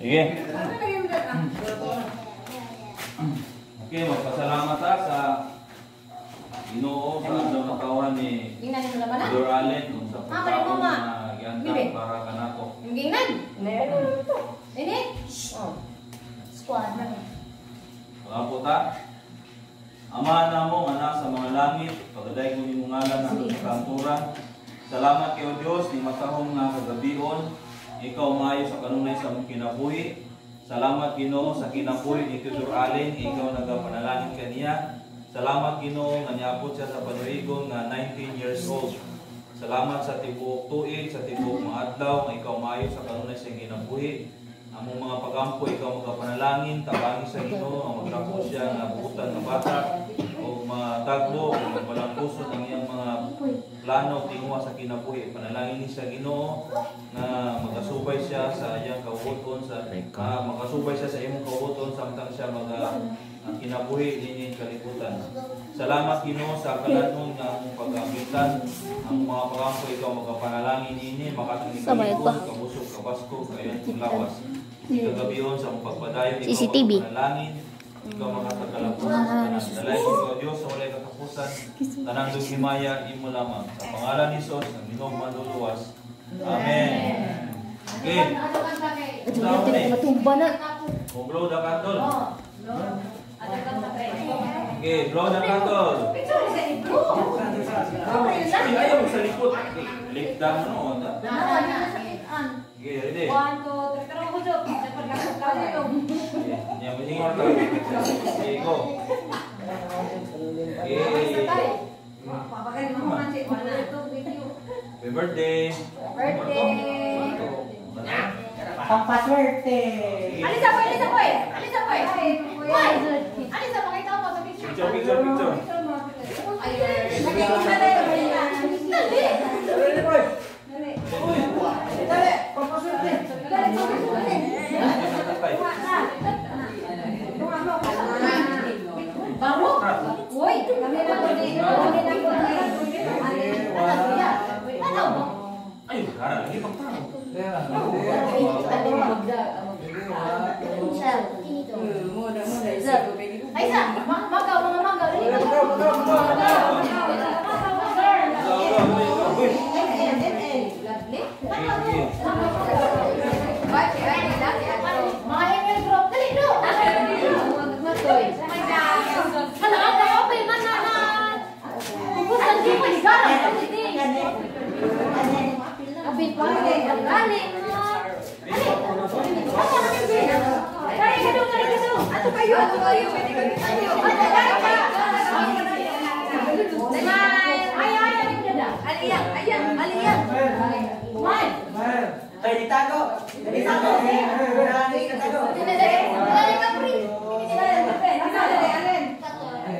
Sige. Okay, magpasalamat ta sa Ginoo sa adlaw na kawan ni. Dor Allen kung sa Ah, pagkaon ma. na Bibi. giantang para kanako. Yung gingnan. Ini. Oh. Squad na. Mga po ta. Ama na mo nga nasa mga langit, pagaday mo imong ngalan ng kantura. Salamat kay O Dios ni matahong nga kagabion. Ikaw maayo sa kanunay sa mong kinabuhi. Salamat Ginoo sa kinabuhi ni Tudor Allen, ikaw nagapanalangin kaniya. Salamat Ginoo nga niabot siya sa panuigon nga 19 years old. Salamat sa tibuok tuig, sa tibuok mga adlaw, nga ikaw maayo sa kanunay sa kinabuhi. Among mga pagampo, ikaw magapanalangin, tabangi sa Ginoo, ang magdako siya nga buutan nga bata, o matagbo, o magbalang puso ang iyang plano tinguha sa kinabuhi. Panalangin ni sa Ginoo na magasubay siya sa iyang kabuton sa ah, magasubay siya sa imong kabuton samtang siya maga ang kinabuhi ninyo kalibutan. Salamat Ginoo sa kalanon nga among pagamitan ang mga pagampo ikaw magapanalangin ini makatang pa. kabusog kabasko kung lawas. Kagabiyon sa mong pagpadayon ikaw CCTV. magapanalangin ikaw makatagalapusan sa tanan. Dalay ko sa Diyos sa walay katapusan. Tanang himaya imo lamang. Sa pangalan ni Jesus, ang Ginoo manluluwas. Amen. Okay. Ano kan sa kay? Ito natin matumba na. O blow the candle. Oh. Ano? Okay, blow the candle. Ayaw mo sa likod. Okay, lift down no. Na na na. Okay, ready? One, two, three. Pero ko job. Dapat ka sa kayo. Okay, yan, mahingon ka. Okay, go. Okay. Happy birthday. Birthday. Pampaswerte. Alisa po, alisa po eh. Alisa po eh. Boy! Alisa, pakita mo sa picture. Picture, picture, picture. Ayun. Dali. Dali. Pampaswerte. Baru? Woi, kami na po di. Kami na po ditago. Ditago. Dali ditago. Dali, dali. Dali ka, Pri. Dali, dali, dali, alin.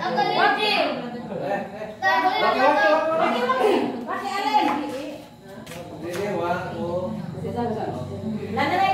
Ang galing.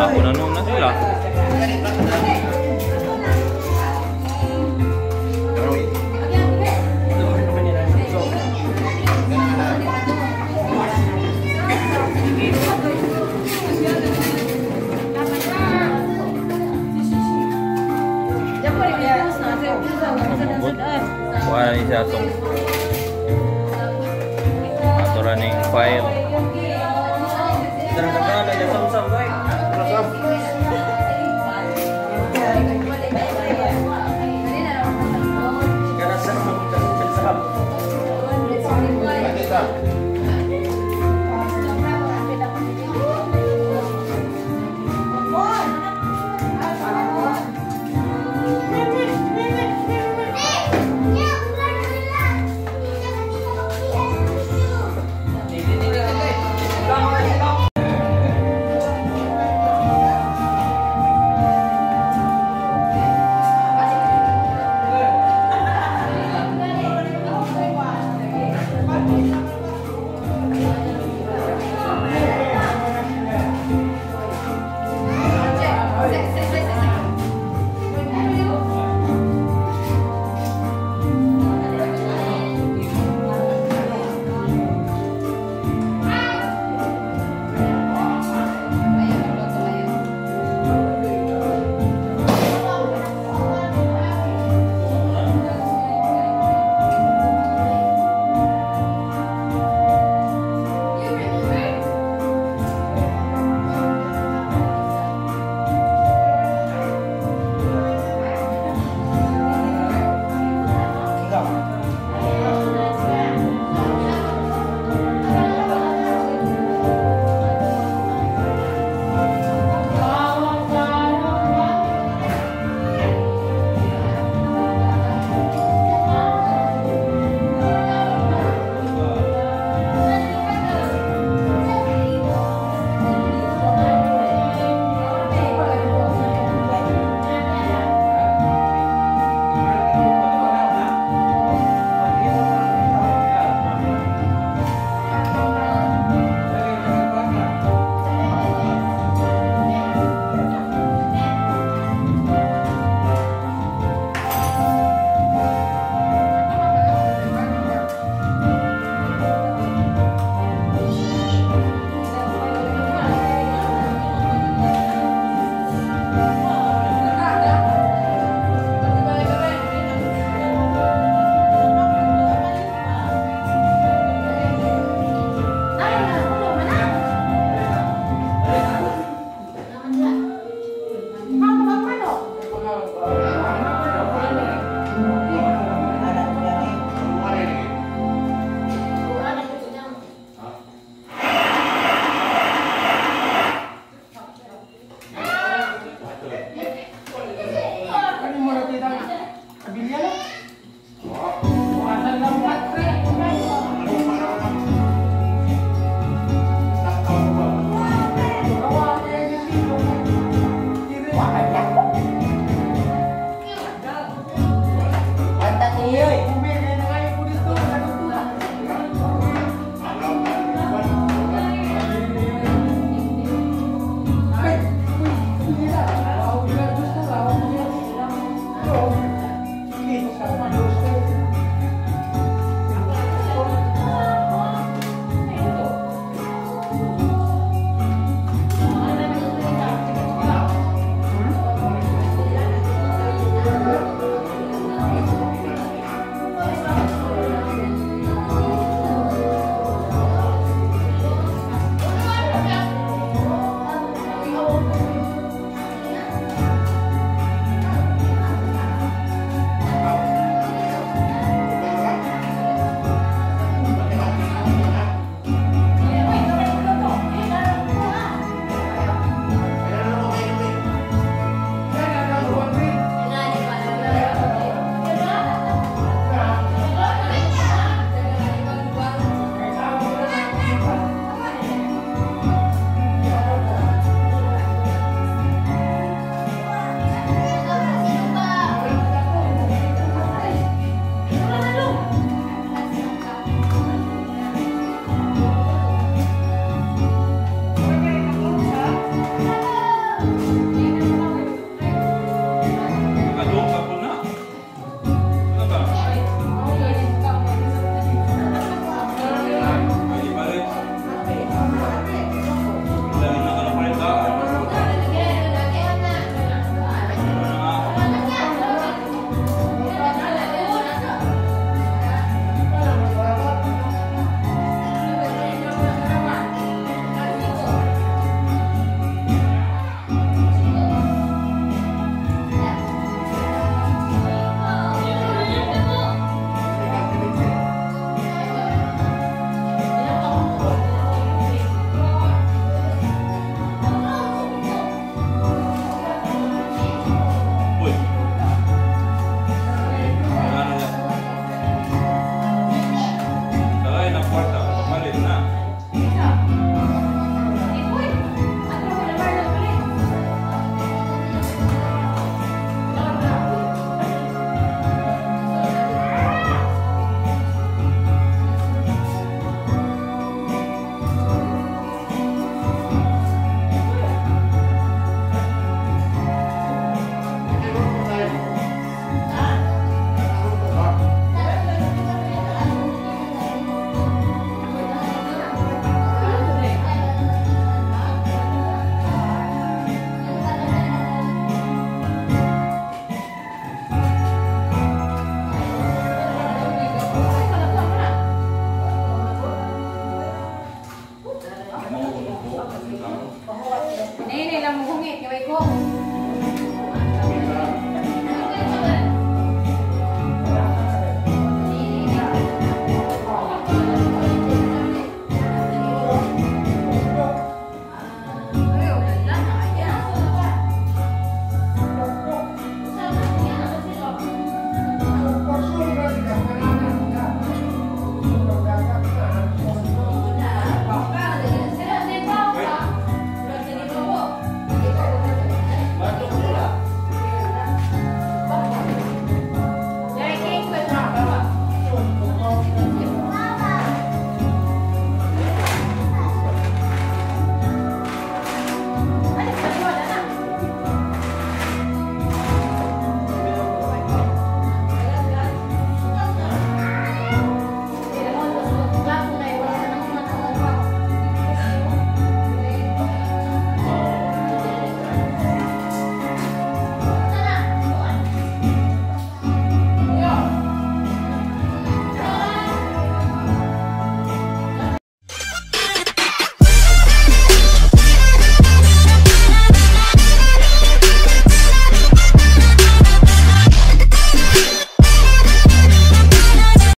我我按一下。